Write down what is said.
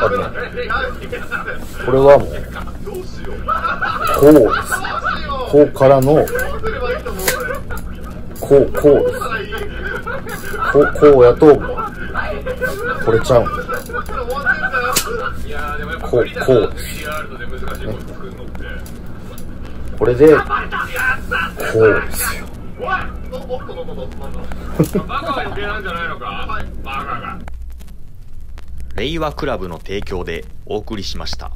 あるね。これはもう、こうです。こうからの、こう、こうです。こう、こうやと、これちゃう。んこう、こうです。ねこれで、こうですよバカは余計なんじゃないのかバカが。令和クラブの提供でお送りしました。